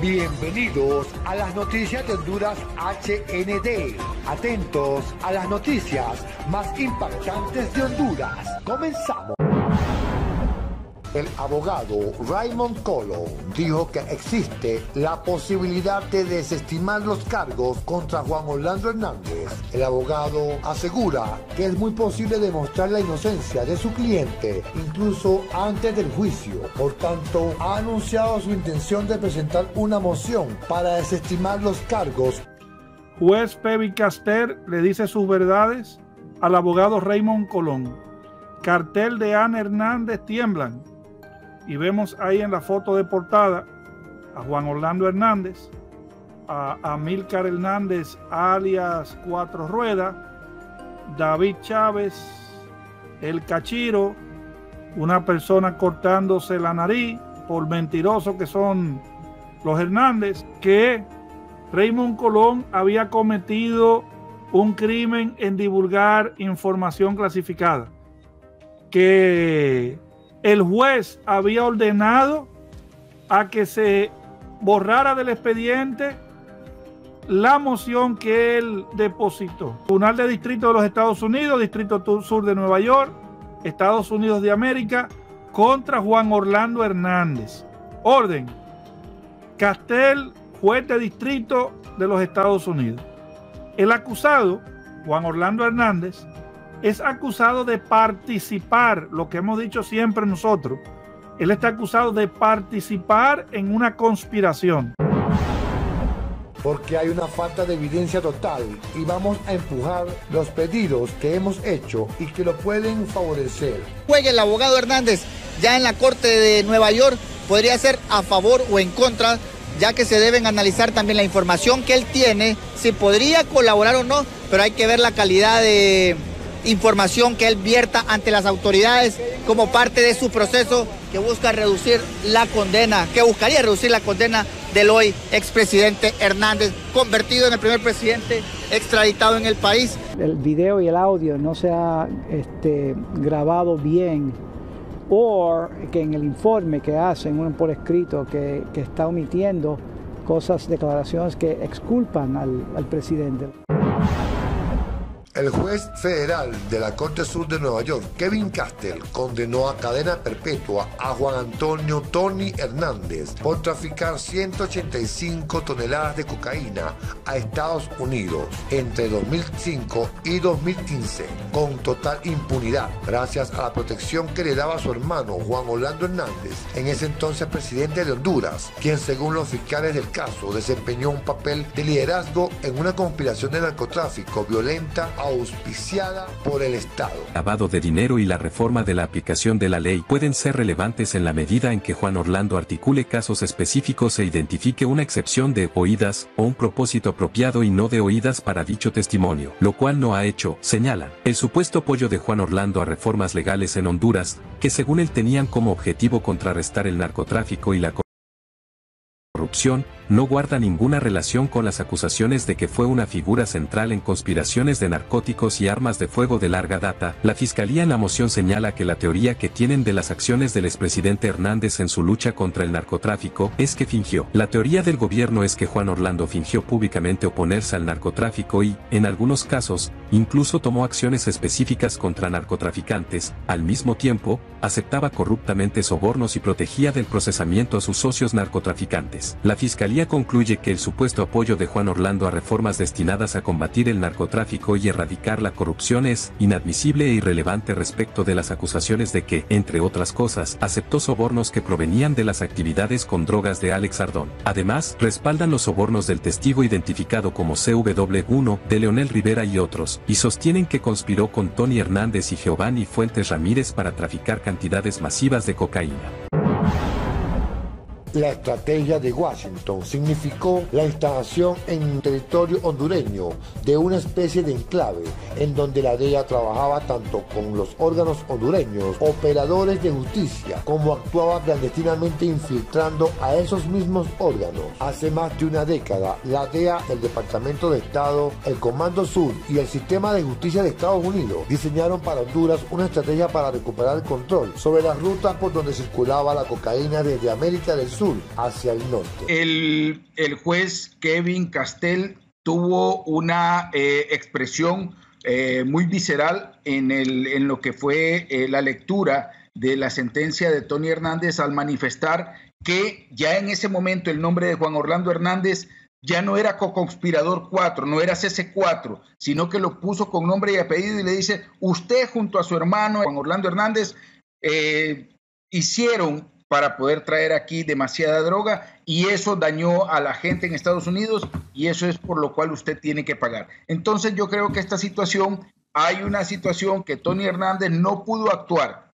Bienvenidos a las noticias de Honduras HND. Atentos a las noticias más impactantes de Honduras. Comenzamos. El abogado Raymond Colon dijo que existe la posibilidad de desestimar los cargos contra Juan Orlando Hernández. El abogado asegura que es muy posible demostrar la inocencia de su cliente incluso antes del juicio. Por tanto, ha anunciado su intención de presentar una moción para desestimar los cargos. Juez Pevi Caster le dice sus verdades al abogado Raymond Colón. Cartel de Ana Hernández tiemblan y vemos ahí en la foto de portada a Juan Orlando Hernández, a Amílcar Hernández alias Cuatro Ruedas, David Chávez, el Cachiro, una persona cortándose la nariz por mentiroso que son los Hernández, que Raymond Colón había cometido un crimen en divulgar información clasificada, que el juez había ordenado a que se borrara del expediente la moción que él depositó. Tribunal de Distrito de los Estados Unidos, Distrito Sur de Nueva York, Estados Unidos de América, contra Juan Orlando Hernández. Orden. Castel, juez de distrito de los Estados Unidos. El acusado, Juan Orlando Hernández, es acusado de participar, lo que hemos dicho siempre nosotros, él está acusado de participar en una conspiración. Porque hay una falta de evidencia total y vamos a empujar los pedidos que hemos hecho y que lo pueden favorecer. Juegue el abogado Hernández ya en la Corte de Nueva York podría ser a favor o en contra, ya que se deben analizar también la información que él tiene, si podría colaborar o no, pero hay que ver la calidad de, información que él vierta ante las autoridades como parte de su proceso que busca reducir la condena, que buscaría reducir la condena del hoy expresidente Hernández, convertido en el primer presidente extraditado en el país. El video y el audio no se ha este, grabado bien o que en el informe que hacen por escrito que, está omitiendo cosas, declaraciones que exculpan al presidente. El juez federal de la Corte Sur de Nueva York, Kevin Castell, condenó a cadena perpetua a Juan Antonio Tony Hernández por traficar 185 toneladas de cocaína a Estados Unidos entre 2005 y 2015, con total impunidad, gracias a la protección que le daba su hermano Juan Orlando Hernández, en ese entonces presidente de Honduras, quien según los fiscales del caso desempeñó un papel de liderazgo en una conspiración de narcotráfico violenta auspiciada por el Estado. Lavado de dinero y la reforma de la aplicación de la ley pueden ser relevantes en la medida en que Juan Orlando articule casos específicos e identifique una excepción de oídas o un propósito apropiado y no de oídas para dicho testimonio, lo cual no ha hecho, señalan. El supuesto apoyo de Juan Orlando a reformas legales en Honduras, que según él tenían como objetivo contrarrestar el narcotráfico y la corrupción, no guarda ninguna relación con las acusaciones de que fue una figura central en conspiraciones de narcóticos y armas de fuego de larga data, la Fiscalía en la moción señala que la teoría que tienen de las acciones del expresidente Hernández en su lucha contra el narcotráfico es que fingió. La teoría del gobierno es que Juan Orlando fingió públicamente oponerse al narcotráfico y, en algunos casos, incluso tomó acciones específicas contra narcotraficantes, al mismo tiempo, aceptaba corruptamente sobornos y protegía del procesamiento a sus socios narcotraficantes. La Fiscalía concluye que el supuesto apoyo de Juan Orlando a reformas destinadas a combatir el narcotráfico y erradicar la corrupción es inadmisible e irrelevante respecto de las acusaciones de que, entre otras cosas, aceptó sobornos que provenían de las actividades con drogas de Alex Ardón. Además, respaldan los sobornos del testigo identificado como CW1 de Leonel Rivera y otros, y sostienen que conspiró con Tony Hernández y Giovanni Fuentes Ramírez para traficar cantidades masivas de cocaína. La estrategia de Washington significó la instalación en territorio hondureño de una especie de enclave en donde la DEA trabajaba tanto con los órganos hondureños, operadores de justicia, como actuaba clandestinamente infiltrando a esos mismos órganos. Hace más de una década, la DEA, el Departamento de Estado, el Comando Sur y el Sistema de Justicia de Estados Unidos diseñaron para Honduras una estrategia para recuperar el control sobre las rutas por donde circulaba la cocaína desde América del Sur sur hacia el norte. El, el juez Kevin Castell tuvo una eh, expresión eh, muy visceral en, el, en, lo que fue eh, la lectura de la sentencia de Tony Hernández al manifestar que ya en ese momento el nombre de Juan Orlando Hernández ya no era co-conspirador 4, no era CC4, sino que lo puso con nombre y apellido y le dice, usted junto a su hermano Juan Orlando Hernández hicieron para poder traer aquí demasiada droga y eso dañó a la gente en Estados Unidos y eso es por lo cual usted tiene que pagar. Entonces yo creo que esta situación, hay una situación que Tony Hernández no pudo actuar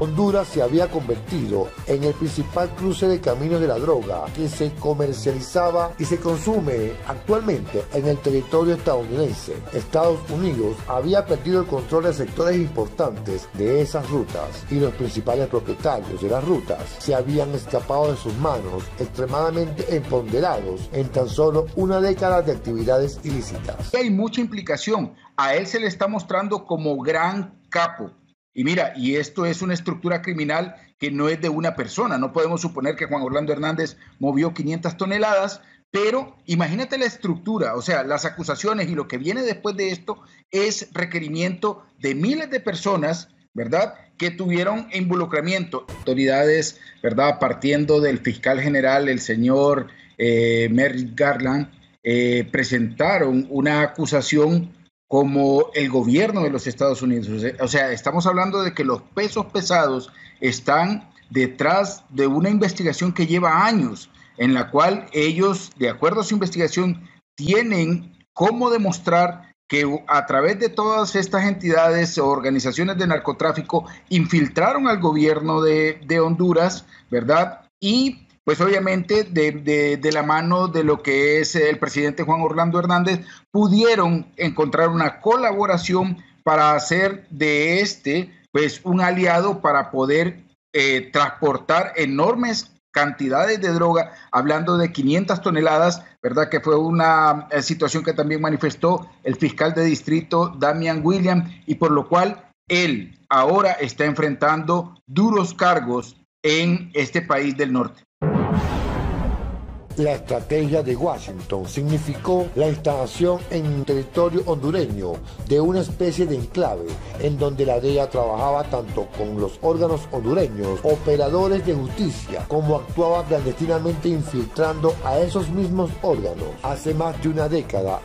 Honduras se había convertido en el principal cruce de caminos de la droga que se comercializaba y se consume actualmente en el territorio estadounidense. Estados Unidos había perdido el control de sectores importantes de esas rutas y los principales propietarios de las rutas se habían escapado de sus manos extremadamente empoderados en tan solo una década de actividades ilícitas. Hay mucha implicación. A él se le está mostrando como gran capo y mira, y esto es una estructura criminal que no es de una persona. No podemos suponer que Juan Orlando Hernández movió 500 toneladas, pero imagínate la estructura, o sea, las acusaciones y lo que viene después de esto es requerimiento de miles de personas, ¿verdad? Que tuvieron involucramiento. Autoridades, ¿verdad? Partiendo del fiscal general, el señor eh, Merrick Garland, eh, presentaron una acusación como el gobierno de los Estados Unidos. O sea, estamos hablando de que los pesos pesados están detrás de una investigación que lleva años, en la cual ellos, de acuerdo a su investigación, tienen cómo demostrar que a través de todas estas entidades o organizaciones de narcotráfico infiltraron al gobierno de, de Honduras, ¿verdad? Y pues obviamente de, la mano de lo que es el presidente Juan Orlando Hernández, pudieron encontrar una colaboración para hacer de este, pues, un aliado para poder eh, transportar enormes cantidades de droga, hablando de 500 toneladas, ¿verdad? Que fue una eh, situación que también manifestó el fiscal de distrito, Damian William, y por lo cual él ahora está enfrentando duros cargos en este país del norte. La estrategia de Washington significó la instalación en territorio hondureño de una especie de enclave en donde la DEA trabajaba tanto con los órganos hondureños, operadores de justicia, como actuaba clandestinamente infiltrando a esos mismos órganos. Hace más de una década.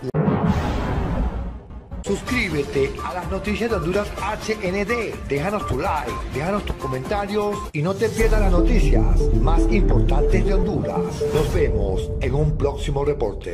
Suscríbete a las noticias de Honduras HND. Déjanos tu like, déjanos tus comentarios y no te pierdas las noticias más importantes de Honduras. Nos vemos en un próximo reporte.